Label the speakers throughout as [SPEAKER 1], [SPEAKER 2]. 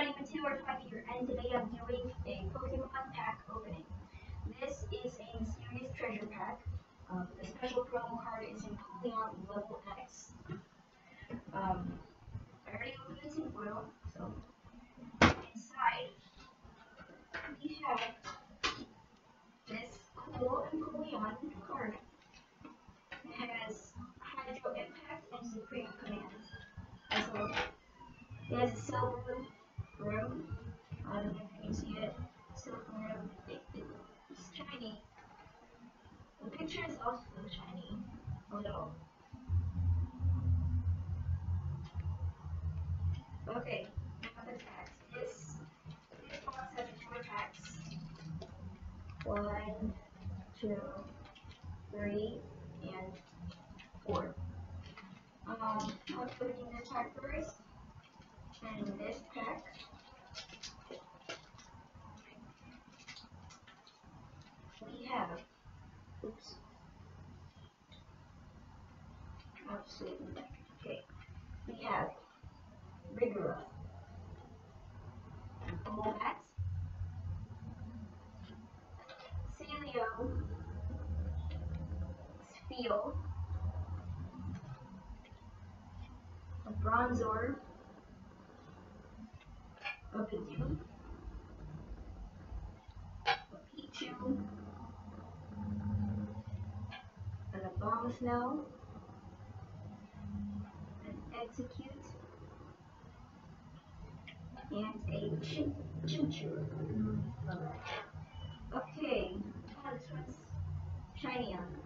[SPEAKER 1] everybody, Matilda Five here, and today I'm doing a Pokemon pack opening. This is a mysterious treasure pack. Um, the special promo card is Empoleon Level X. Um, I already opened the tinfoil, so inside we have this cool Empoleon card. It has Hydro Impact and Supreme Command as well. It has a silver room. I don't know if you can see it. Silver room. It, it, it's shiny. The picture is also shiny. A little. Okay, now the tags. This, this box has four tags. One, two, three, and four. Um, I'm putting this tag first and this pack. We have, oops, back. Okay, we have Rigora, Bulbax, Celio, Spheal, Bronzor, a Pidgeot, a Pichu, an Abomasnow, an Exeggcute, and a Chim Chimchar. Okay, oh, this one's shiny on.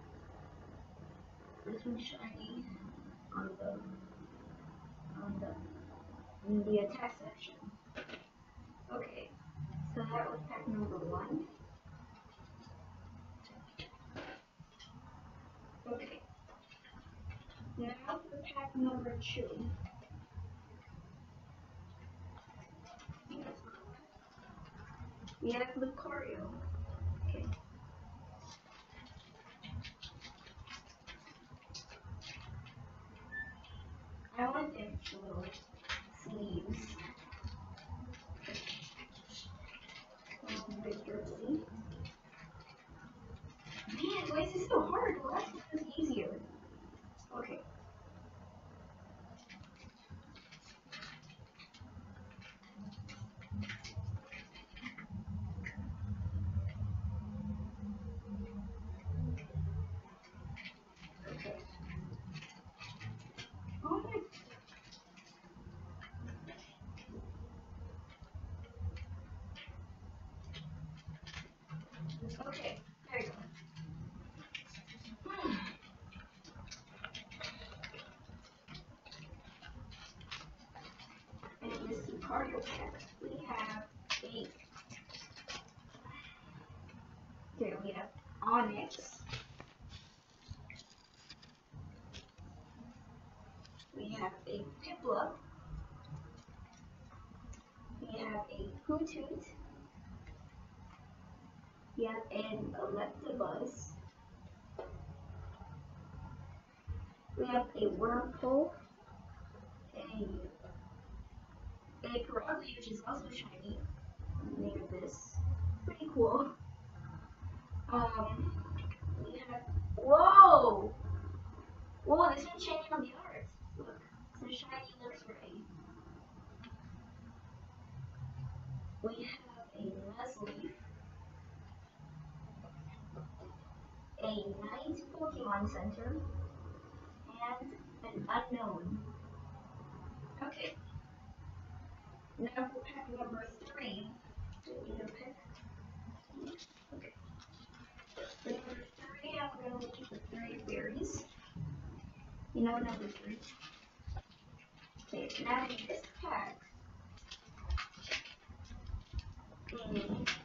[SPEAKER 1] This one's shiny on the on the in the attack section. Okay, so that was pack number one. Okay, now for pack number two. We have Lucario. Okay. I want the little sleeves. Man, why is this so hard? The last one was easier. Okay. Okay. Oh my Okay, there you go. And this cardio pack, we have eight. Okay, we have Onix. We have a Piplup. We have a Hoothoot. We have an Electabuzz. We have a Wurmple, a a Purugly, which is also shiny. Name of this. Pretty cool. Um, we have whoa, whoa! This one's shiny on the art. Look, it's a shiny Luxray. We have a Nuzleaf. A night Pokemon Center, and an Unown. Okay. Now for pack number three. Do we need a pick? Okay. For number three, I'm going to keep the three berries. You know number three. Okay, now in this pack. Mm, Oh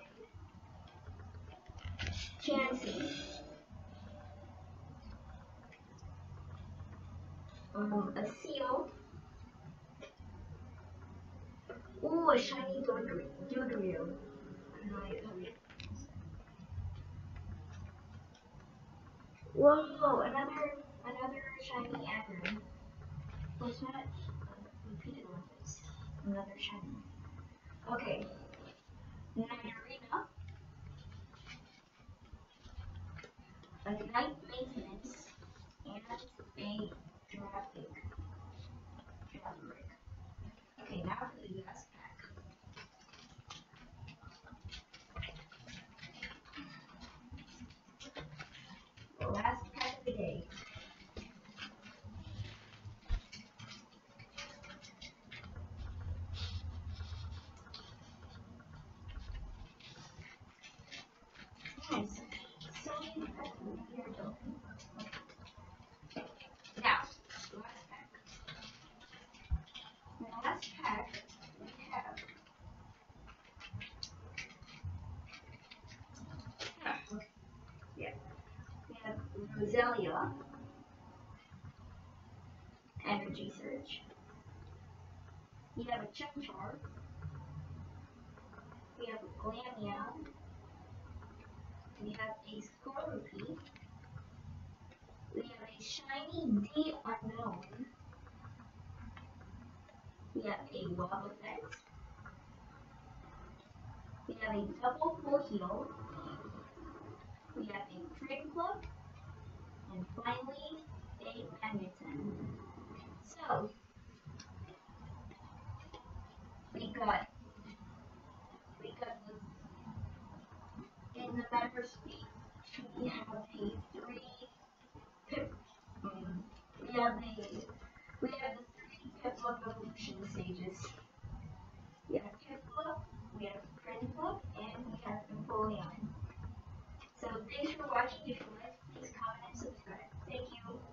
[SPEAKER 1] um, a seal. Ooh, a shiny Dodrio. Whoa, another another shiny Aggron. Well, it's repeated one, another shiny. Okay. Nidorina. A night maintenance and a Jurassic. Jurassic. Okay, now for the last pack. The last pack of the day. Nice. So many packs in here to open. Okay. Now, the last pack. In the last pack, we have Ah, okay. yeah. We have Roselia, Energy Surge. We have a Chimchar. We have a Glammeow. We have a Skorupi. We have a shiny D Unown. We have a Wobbuffet. We have a double full heal. We have a Prinplup. And finally, a Magneton. So, we got, we got the, in the member speech, we have the three, um, we have the, we have the three Piplup evolution stages. We have Piplup, we have Prinplup, and we have Empoleon. So thanks for watching. Thank you.